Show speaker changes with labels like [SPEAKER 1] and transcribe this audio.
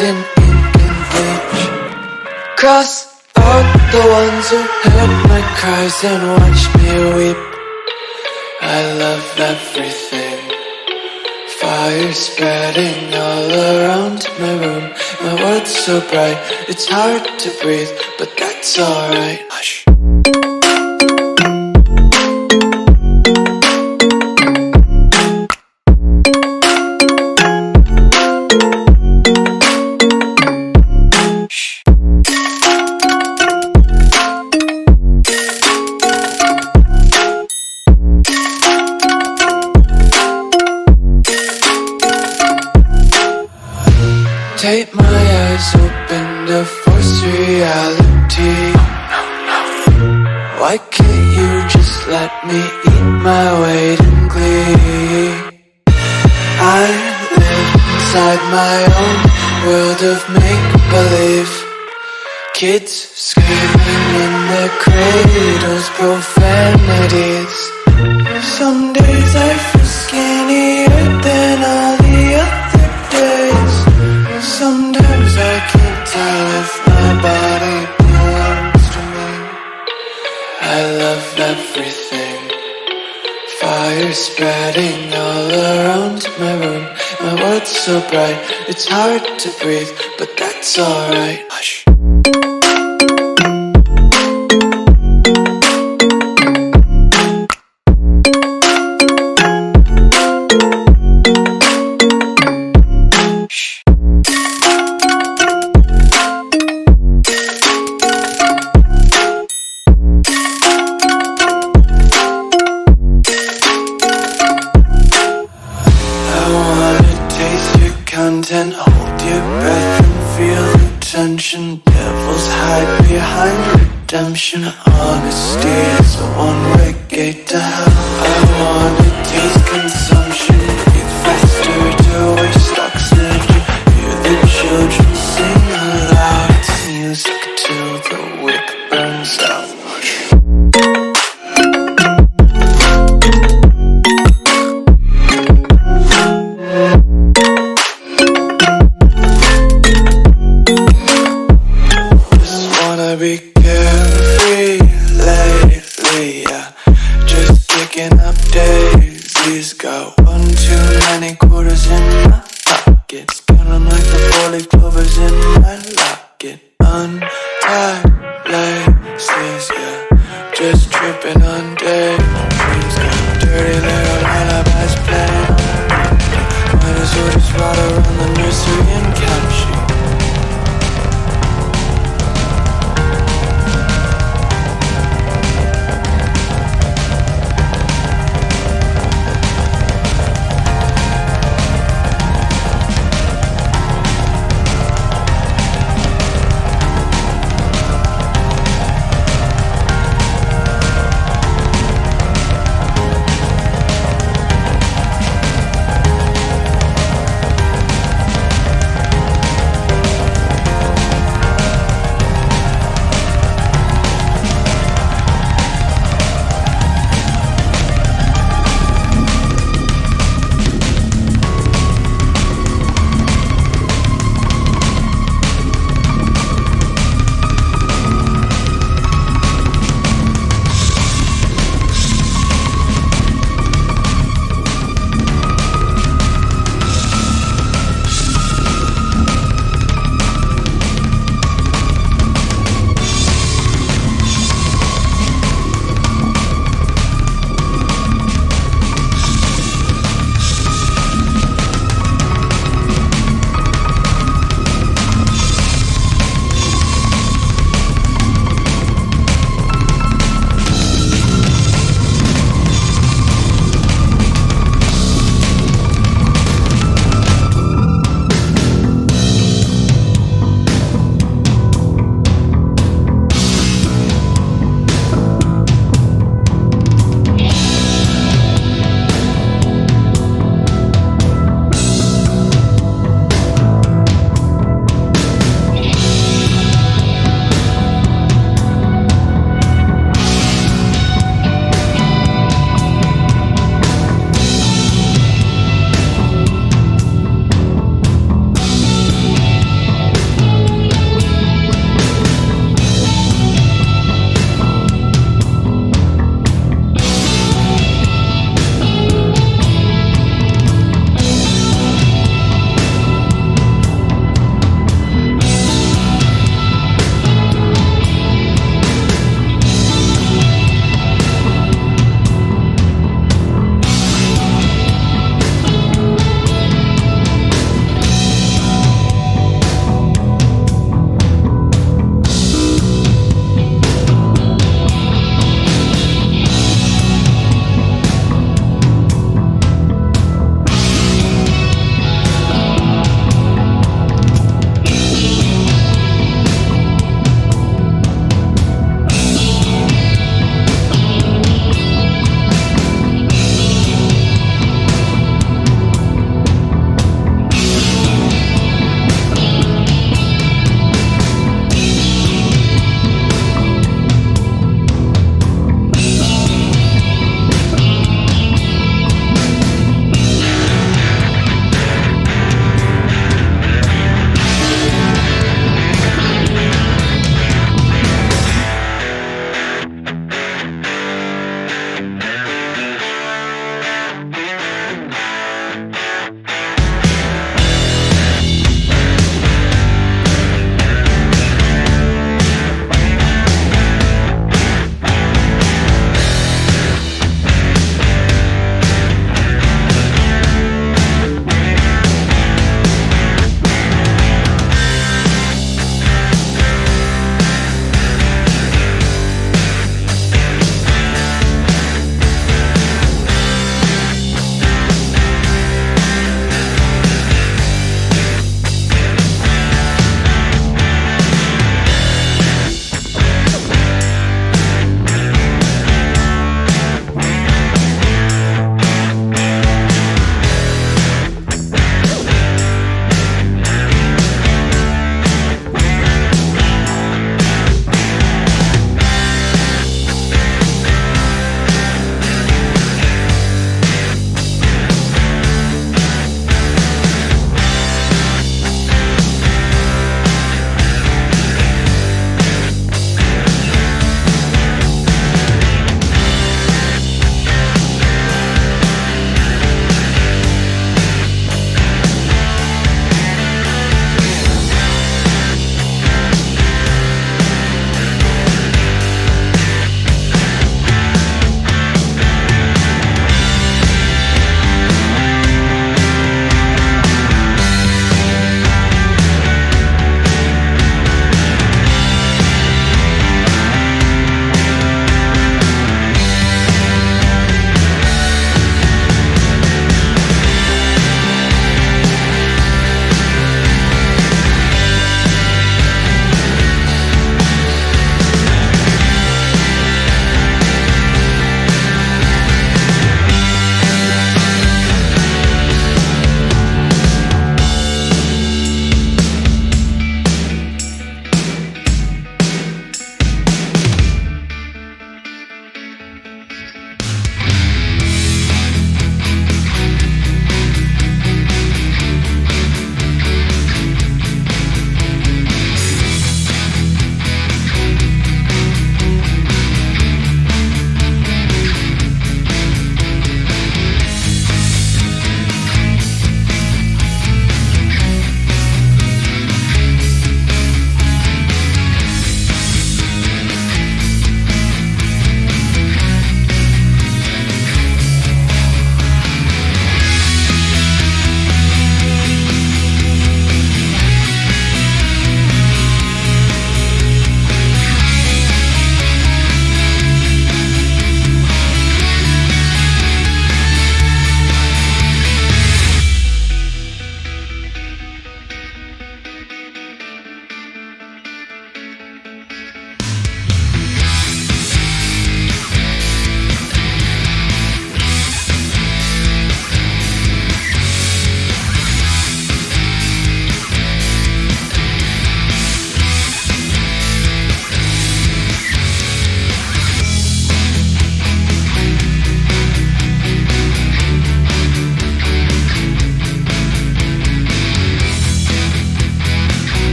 [SPEAKER 1] in ink and bleach Cross out the ones who heard my cries and watched me weep. I love everything. Fire spreading all around my room. My world's so bright, it's hard to breathe But that's alright. Hush Kids screaming in their cradles, profanities. Some days I feel skinnier than all the other days. Sometimes I can't tell if my body belongs to me. I love everything. Fire spreading all around my room. My world's so bright, it's hard to breathe But that's alright. Hush I wanna taste your content, hold your breath and feel the tension. Devils hide behind redemption. Honesty is a one-way gate to hell. I wanna taste consumption,